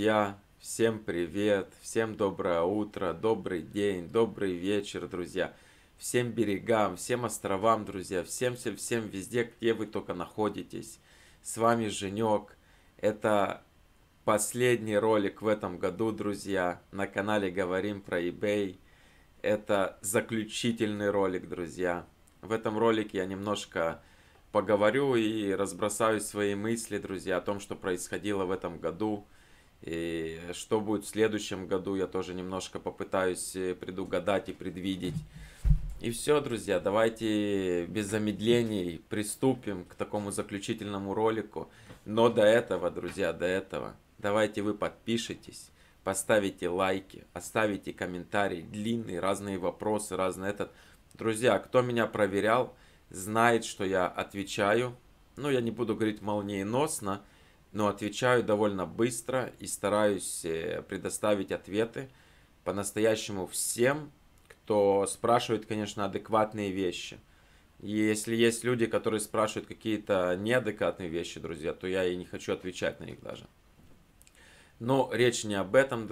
друзья, всем привет, всем доброе утро, добрый день, добрый вечер, друзья. Всем берегам, всем островам, друзья, всем, всем, всем везде, где вы только находитесь. С вами Женек. Это последний ролик в этом году, друзья, на канале Говорим про eBay. Это заключительный ролик, друзья. В этом ролике я немножко поговорю и разбросаю свои мысли, друзья, о том, что происходило в этом году. И что будет в следующем году, я тоже немножко попытаюсь э, предугадать и предвидеть. И все, друзья, давайте без замедлений приступим к такому заключительному ролику. Но до этого, друзья, до этого, давайте вы подпишитесь, поставите лайки, оставите комментарии, длинные, разные вопросы, разные этот. Друзья, кто меня проверял, знает, что я отвечаю. Ну, я не буду говорить молниеносно, но отвечаю довольно быстро и стараюсь э, предоставить ответы по-настоящему всем, кто спрашивает, конечно, адекватные вещи. И если есть люди, которые спрашивают какие-то неадекватные вещи, друзья, то я и не хочу отвечать на них даже. Но речь не об этом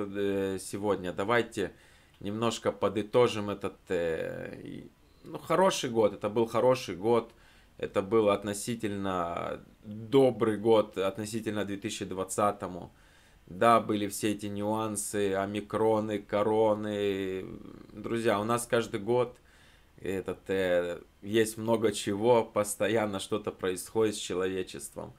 сегодня. Давайте немножко подытожим этот э, ну, хороший год. Это был хороший год. Это был относительно добрый год, относительно 2020 -му. Да, были все эти нюансы, омикроны, короны. Друзья, у нас каждый год этот, э, есть много чего, постоянно что-то происходит с человечеством.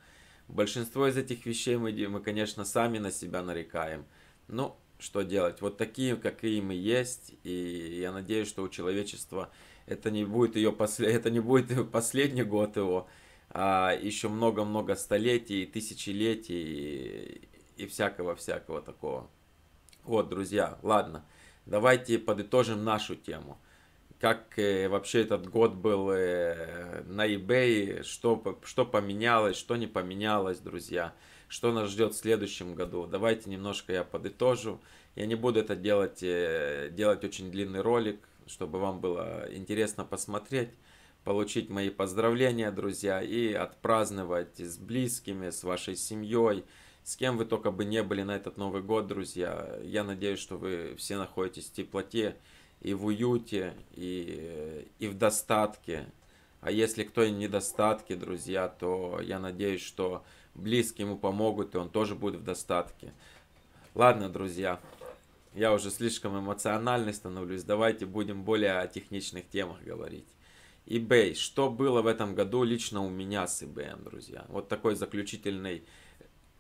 Большинство из этих вещей мы, мы, конечно, сами на себя нарекаем. Ну, что делать? Вот такие, какие мы есть. И я надеюсь, что у человечества это не будет ее после... это не будет последний год его, а еще много-много столетий, тысячелетий и, всякого-всякого такого. Вот, друзья, ладно, давайте подытожим нашу тему. Как э, вообще этот год был э, на eBay, что, что поменялось, что не поменялось, друзья, что нас ждет в следующем году. Давайте немножко я подытожу. Я не буду это делать, э, делать очень длинный ролик, чтобы вам было интересно посмотреть, получить мои поздравления, друзья, и отпраздновать с близкими, с вашей семьей, с кем вы только бы не были на этот Новый год, друзья. Я надеюсь, что вы все находитесь в теплоте и в уюте, и, и в достатке. А если кто и в недостатке, друзья, то я надеюсь, что близкие ему помогут, и он тоже будет в достатке. Ладно, друзья, я уже слишком эмоциональный становлюсь. Давайте будем более о техничных темах говорить. eBay. Что было в этом году лично у меня с eBay, друзья? Вот такой заключительный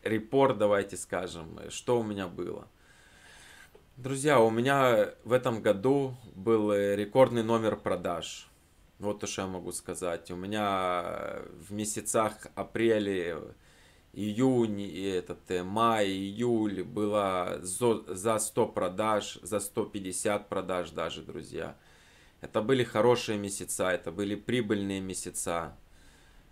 репорт, давайте скажем, что у меня было. Друзья, у меня в этом году был рекордный номер продаж. Вот то, что я могу сказать. У меня в месяцах апреля июнь, и этот э, май, июль было за 100 продаж, за 150 продаж даже, друзья. Это были хорошие месяца, это были прибыльные месяца.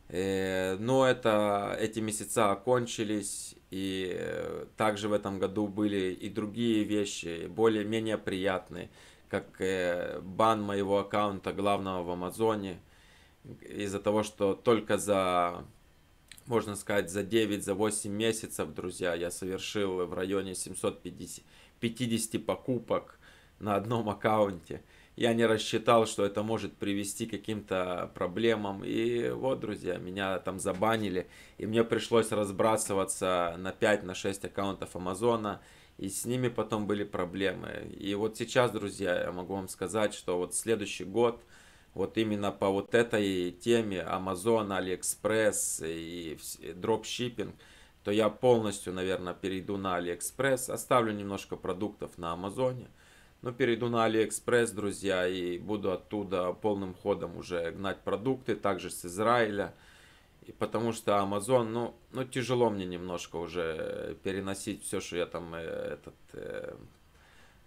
Э, но это, эти месяца окончились, и э, также в этом году были и другие вещи, более-менее приятные, как бан моего аккаунта главного в Амазоне, из-за того, что только за можно сказать, за 9, за 8 месяцев, друзья, я совершил в районе 750 50 покупок на одном аккаунте. Я не рассчитал, что это может привести к каким-то проблемам. И вот, друзья, меня там забанили. И мне пришлось разбрасываться на 5-6 на аккаунтов Амазона. И с ними потом были проблемы. И вот сейчас, друзья, я могу вам сказать, что вот следующий год – вот именно по вот этой теме Amazon, AliExpress и дропшиппинг, то я полностью, наверное, перейду на AliExpress, оставлю немножко продуктов на Амазоне, но перейду на AliExpress, друзья, и буду оттуда полным ходом уже гнать продукты, также с Израиля, и потому что Amazon, ну, ну тяжело мне немножко уже переносить все, что я там, э, этот, э,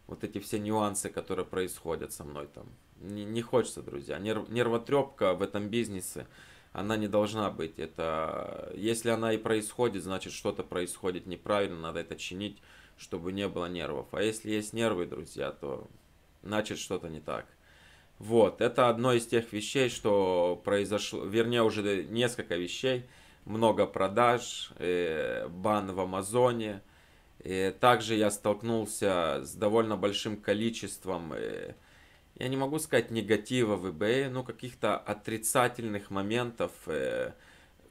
вот эти все нюансы, которые происходят со мной там не, не хочется, друзья. Нерв, нервотрепка в этом бизнесе, она не должна быть. Это, если она и происходит, значит что-то происходит неправильно, надо это чинить, чтобы не было нервов. А если есть нервы, друзья, то значит что-то не так. Вот, это одно из тех вещей, что произошло, вернее уже несколько вещей, много продаж, э, бан в Амазоне, И также я столкнулся с довольно большим количеством, я не могу сказать негатива в eBay, но каких-то отрицательных моментов,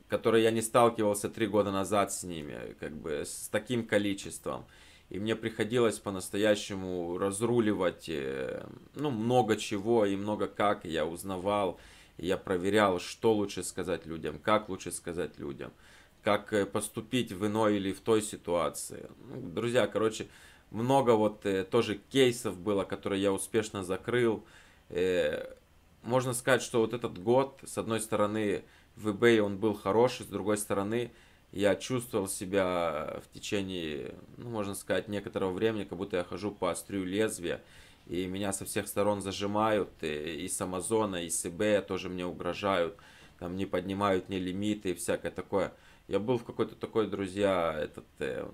которые я не сталкивался три года назад с ними, как бы с таким количеством. И мне приходилось по-настоящему разруливать, э, ну, много чего и много как. я узнавал, я проверял, что лучше сказать людям, как лучше сказать людям, как э, поступить в иной или в той ситуации. Ну, друзья, короче, много вот э, тоже кейсов было, которые я успешно закрыл. Можно сказать, что вот этот год, с одной стороны, в eBay он был хороший, с другой стороны, я чувствовал себя в течение, ну, можно сказать, некоторого времени, как будто я хожу по острию лезвия, и меня со всех сторон зажимают, и, и с Амазона, и с eBay тоже мне угрожают, там не поднимают мне лимиты и всякое такое. Я был в какой-то такой, друзья, этот, э,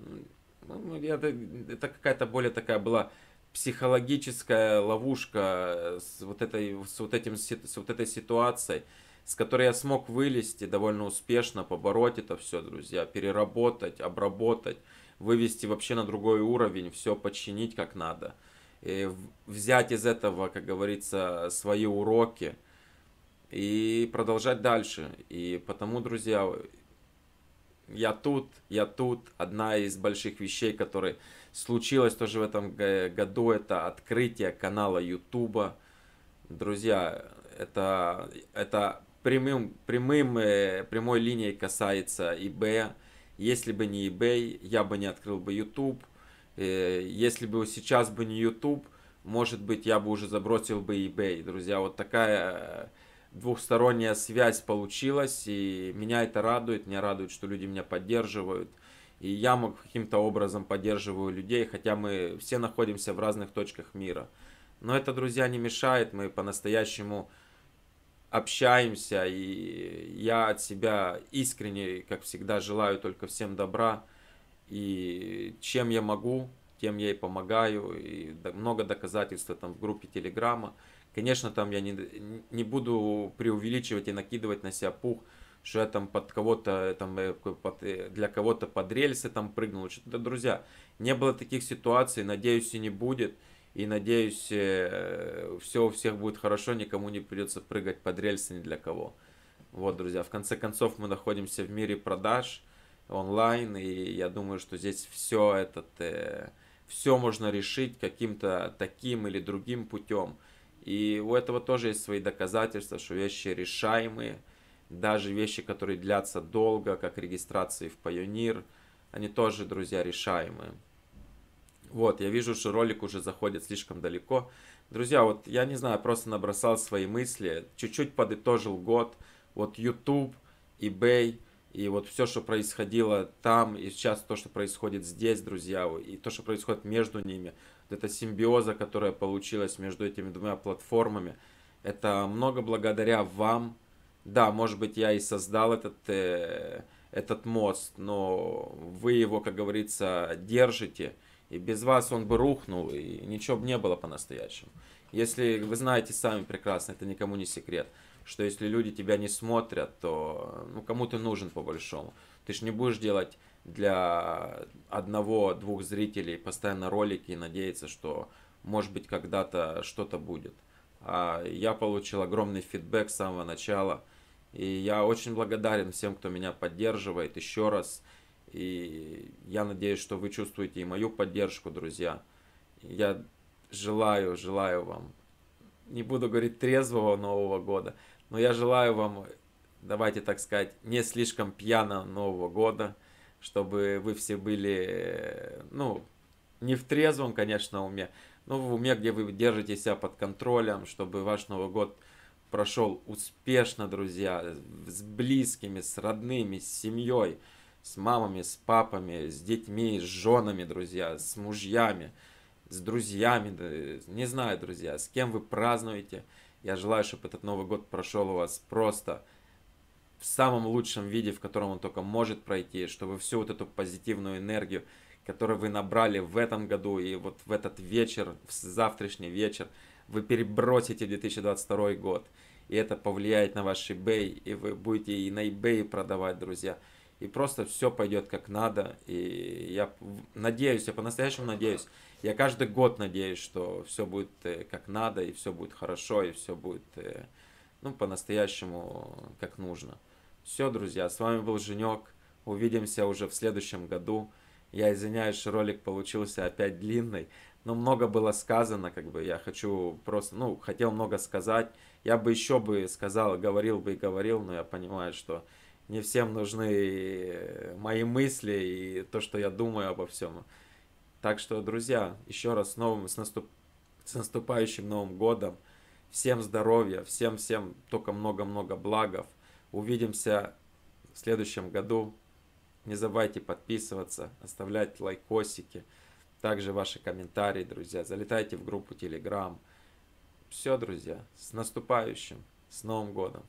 ну, это, это какая-то более такая была психологическая ловушка с вот этой, с вот этим, с вот этой ситуацией с которой я смог вылезти довольно успешно, побороть это все, друзья, переработать, обработать, вывести вообще на другой уровень, все подчинить как надо. И взять из этого, как говорится, свои уроки и продолжать дальше. И потому, друзья, я тут, я тут. Одна из больших вещей, которые случилась тоже в этом году, это открытие канала Ютуба. Друзья, это, это прямым, прямым, э, прямой линией касается eBay. Если бы не eBay, я бы не открыл бы YouTube. Э, если бы сейчас бы не YouTube, может быть, я бы уже забросил бы eBay. Друзья, вот такая э, двухсторонняя связь получилась, и меня это радует. Меня радует, что люди меня поддерживают. И я каким-то образом поддерживаю людей, хотя мы все находимся в разных точках мира. Но это, друзья, не мешает. Мы по-настоящему общаемся, и я от себя искренне, как всегда, желаю только всем добра, и чем я могу, тем я и помогаю, и много доказательств там в группе Телеграма. Конечно, там я не, не буду преувеличивать и накидывать на себя пух, что я там под кого-то, там, э, под, э, для кого-то под рельсы там прыгнул. Что-то, друзья, не было таких ситуаций, надеюсь, и не будет. И надеюсь, э, все у всех будет хорошо, никому не придется прыгать под рельсы ни для кого. Вот, друзья, в конце концов мы находимся в мире продаж онлайн, и я думаю, что здесь все этот, э, все можно решить каким-то таким или другим путем. И у этого тоже есть свои доказательства, что вещи решаемые, даже вещи, которые длятся долго, как регистрации в Pioneer, они тоже, друзья, решаемые. Вот, я вижу, что ролик уже заходит слишком далеко. Друзья, вот я не знаю, просто набросал свои мысли, чуть-чуть подытожил год. Вот YouTube, eBay, и вот все, что происходило там, и сейчас то, что происходит здесь, друзья, и то, что происходит между ними, вот эта симбиоза, которая получилась между этими двумя платформами, это много благодаря вам. Да, может быть, я и создал этот, э, этот мост, но вы его, как говорится, держите – и без вас он бы рухнул, и ничего бы не было по-настоящему. Если вы знаете сами прекрасно, это никому не секрет, что если люди тебя не смотрят, то ну, кому ты нужен по большому. Ты же не будешь делать для одного-двух зрителей постоянно ролики и надеяться, что может быть когда-то что-то будет. А я получил огромный фидбэк с самого начала. И я очень благодарен всем, кто меня поддерживает. Еще раз и я надеюсь, что вы чувствуете и мою поддержку, друзья. Я желаю, желаю вам, не буду говорить трезвого Нового года, но я желаю вам, давайте так сказать, не слишком пьяного Нового года, чтобы вы все были, ну, не в трезвом, конечно, уме, но в уме, где вы держите себя под контролем, чтобы ваш Новый год прошел успешно, друзья, с близкими, с родными, с семьей с мамами, с папами, с детьми, с женами, друзья, с мужьями, с друзьями, не знаю, друзья, с кем вы празднуете. Я желаю, чтобы этот Новый год прошел у вас просто в самом лучшем виде, в котором он только может пройти, чтобы всю вот эту позитивную энергию, которую вы набрали в этом году и вот в этот вечер, в завтрашний вечер, вы перебросите в 2022 год. И это повлияет на ваш eBay, и вы будете и на eBay продавать, друзья и просто все пойдет как надо. И я надеюсь, я по-настоящему надеюсь, я каждый год надеюсь, что все будет э, как надо, и все будет хорошо, и все будет э, ну, по-настоящему как нужно. Все, друзья, с вами был Женек. Увидимся уже в следующем году. Я извиняюсь, ролик получился опять длинный, но много было сказано, как бы я хочу просто, ну, хотел много сказать. Я бы еще бы сказал, говорил бы и говорил, но я понимаю, что не всем нужны э, мои мысли и то, что я думаю обо всем. Так что, друзья, еще раз с новым, с, наступ... с наступающим Новым Годом. Всем здоровья, всем-всем только много-много благов. Увидимся в следующем году. Не забывайте подписываться, оставлять лайкосики. Также ваши комментарии, друзья. Залетайте в группу Telegram. Все, друзья, с наступающим, с Новым годом.